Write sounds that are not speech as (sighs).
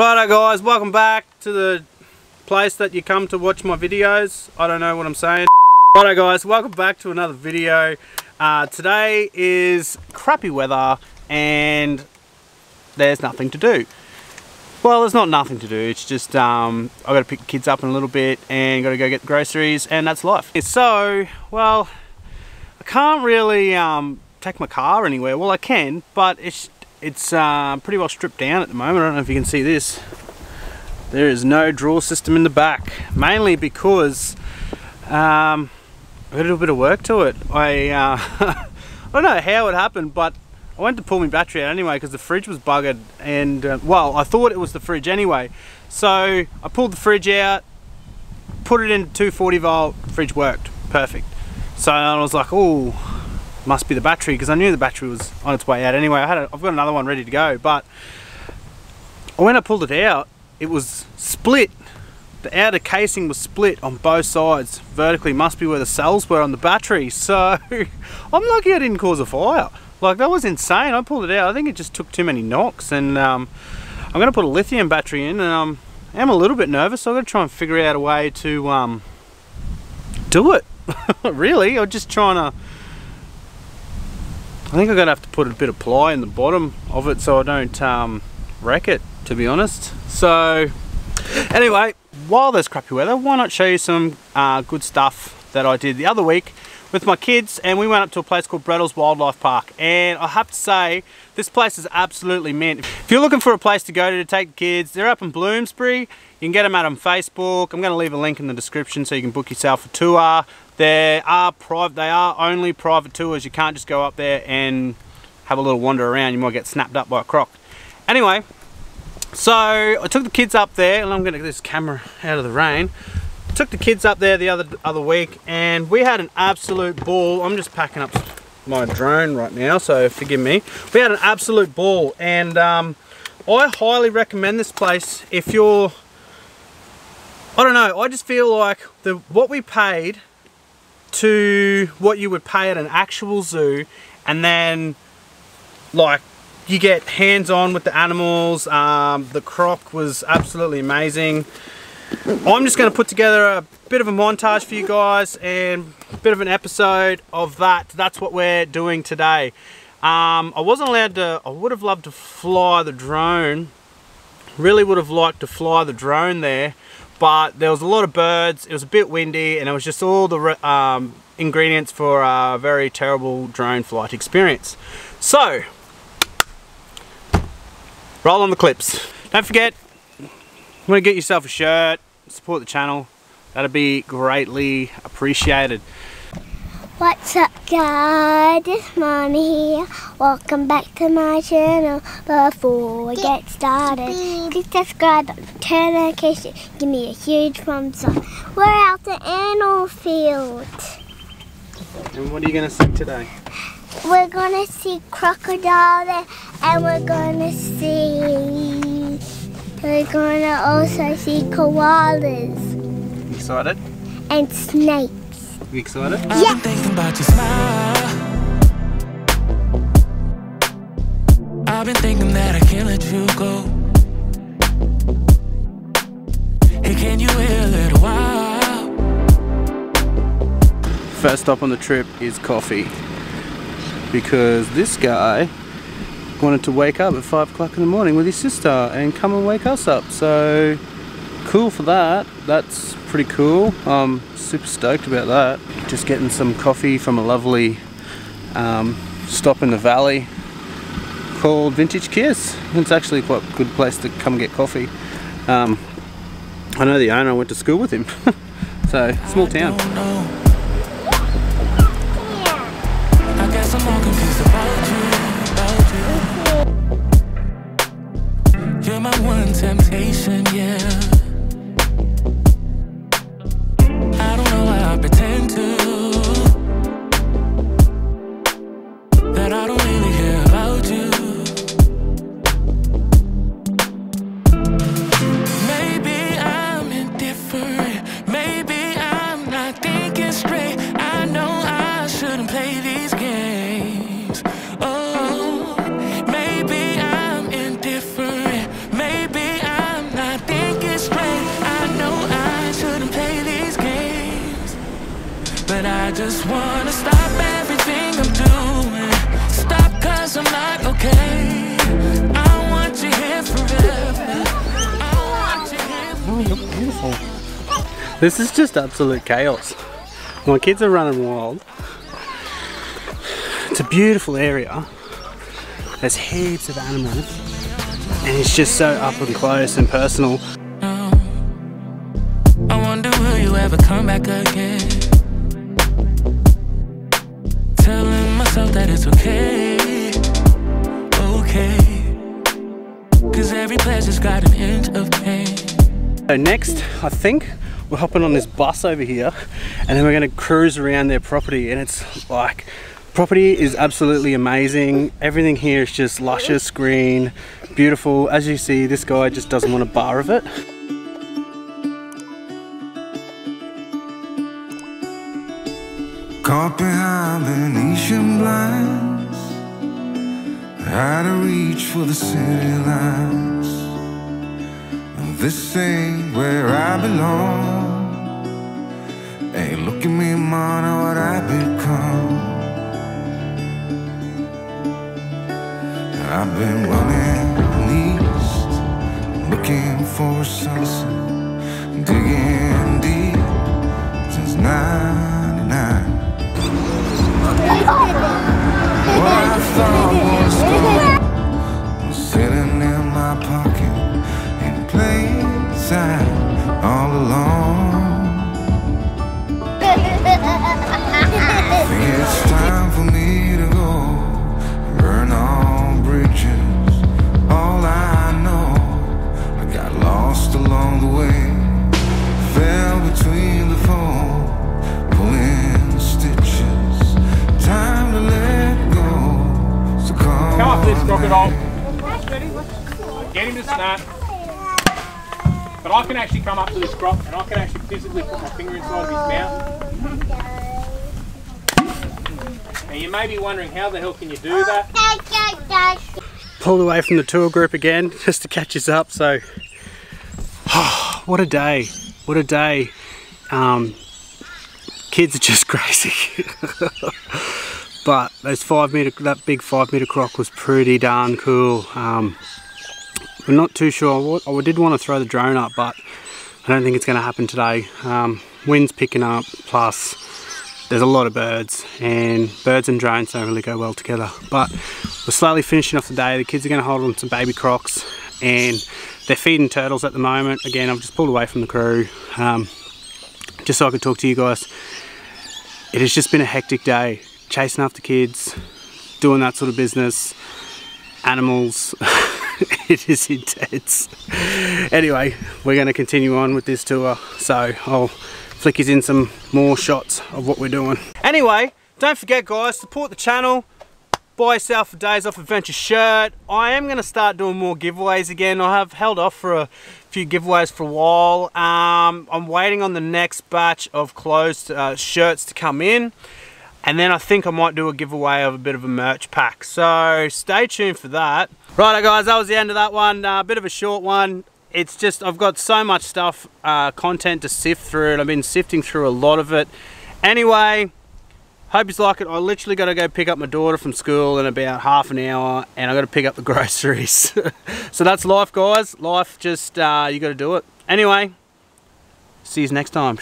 Righto guys, welcome back to the place that you come to watch my videos. I don't know what I'm saying. (laughs) Righto guys, welcome back to another video. Uh, today is crappy weather and there's nothing to do. Well, there's not nothing to do. It's just um, I've got to pick the kids up in a little bit and got to go get groceries and that's life. So, well, I can't really um, take my car anywhere. Well, I can, but it's it's uh, pretty well stripped down at the moment. I don't know if you can see this. There is no drawer system in the back, mainly because um, a little bit of work to it. I uh, (laughs) I don't know how it happened, but I went to pull my battery out anyway because the fridge was buggered and uh, well I thought it was the fridge anyway so I pulled the fridge out put it in 240 volt fridge worked perfect so I was like oh must be the battery because I knew the battery was on its way out anyway I had a, I've got another one ready to go but when I pulled it out it was split the outer casing was split on both sides vertically must be where the cells were on the battery (laughs) so I'm lucky I didn't cause a fire like that was insane. I pulled it out. I think it just took too many knocks and um, I'm going to put a lithium battery in and um, I'm a little bit nervous. So I'm going to try and figure out a way to um, do it. (laughs) really, I'm just trying to I think I'm to have to put a bit of ply in the bottom of it so I don't um, wreck it to be honest. So anyway, while there's crappy weather, why not show you some uh, good stuff that I did the other week with my kids and we went up to a place called Bredl's Wildlife Park and I have to say this place is absolutely mint. If you're looking for a place to go to to take the kids, they're up in Bloomsbury. You can get them out on Facebook. I'm going to leave a link in the description so you can book yourself a tour. There are private, they are only private tours. You can't just go up there and have a little wander around. You might get snapped up by a croc. Anyway, so I took the kids up there and I'm going to get this camera out of the rain took the kids up there the other other week and we had an absolute ball. I'm just packing up my drone right now, so forgive me. We had an absolute ball and um, I highly recommend this place if you're, I don't know, I just feel like the what we paid to what you would pay at an actual zoo and then like you get hands-on with the animals um, the croc was absolutely amazing I'm just going to put together a bit of a montage for you guys and a bit of an episode of that. That's what we're doing today. Um, I wasn't allowed to, I would have loved to fly the drone. Really would have liked to fly the drone there, but there was a lot of birds, it was a bit windy, and it was just all the um, ingredients for a very terrible drone flight experience. So, roll on the clips. Don't forget, want to get yourself a shirt, support the channel, that'd be greatly appreciated. What's up guys, it's Mommy here. Welcome back to my channel. Before we get started, please subscribe, turn notification, give me a huge thumbs up. We're out the animal field. And what are you going to see today? We're going to see crocodile there and we're going to see we're gonna also see koalas. Excited? And snakes. You excited? Yeah. I've been thinking that I can't let you go. Hey, can you wait a little while? First stop on the trip is coffee. Because this guy wanted to wake up at 5 o'clock in the morning with his sister and come and wake us up. So cool for that. That's pretty cool. I'm super stoked about that. Just getting some coffee from a lovely um, stop in the valley called Vintage Kiss. It's actually quite a good place to come and get coffee. Um, I know the owner, I went to school with him. (laughs) so, small town. temptation, yeah I just wanna stop everything I'm doing. Stop cause I'm not okay. I want you here forever. I want you here Oh, look beautiful. This is just absolute chaos. My kids are running wild. It's a beautiful area. There's heaps of animals. And it's just so up and close and personal. I wonder will you ever come back again? Every pleasure's got an inch of pain. So next, I think we're hopping on this bus over here and then we're gonna cruise around their property and it's like, property is absolutely amazing. Everything here is just luscious, green, beautiful. As you see, this guy just doesn't want a bar of it. Caught behind Venetian blinds Had to reach for the city lights This ain't where I belong Hey, look at me, man, what I've become I've been running east Looking for a sunset Digging deep since 99 What I thought was crocodile. man. Get him to snap. But I can actually come up to this croc and I can actually physically put my finger inside his mouth. Now you may be wondering how the hell can you do that? pulled away from the tour group again just to catch us up so (sighs) what a day what a day um, kids are just (laughs) crazy but those five meter that big five meter croc was pretty darn cool. Um, we're not too sure. I did want to throw the drone up but I don't think it's going to happen today. Um, wind's picking up plus there's a lot of birds and birds and drones don't really go well together. But we're slowly finishing off the day. The kids are going to hold on some baby crocs and they're feeding turtles at the moment. Again I've just pulled away from the crew. Um, just so I could talk to you guys. It has just been a hectic day chasing after kids doing that sort of business. Animals (laughs) it is intense. Anyway we're going to continue on with this tour so I'll flick you in some more shots of what we're doing. Anyway don't forget guys support the channel. Buy yourself a days off adventure shirt. I am going to start doing more giveaways again. I have held off for a few giveaways for a while. Um, I'm waiting on the next batch of closed uh, shirts to come in and then I think I might do a giveaway of a bit of a merch pack. So stay tuned for that. Righto guys that was the end of that one. A uh, bit of a short one. It's just I've got so much stuff uh, content to sift through and I've been sifting through a lot of it. Anyway hope you like it. I literally got to go pick up my daughter from school in about half an hour and I got to pick up the (laughs) groceries. (laughs) So that's life guys. Life just uh, you got to do it. Anyway see you next time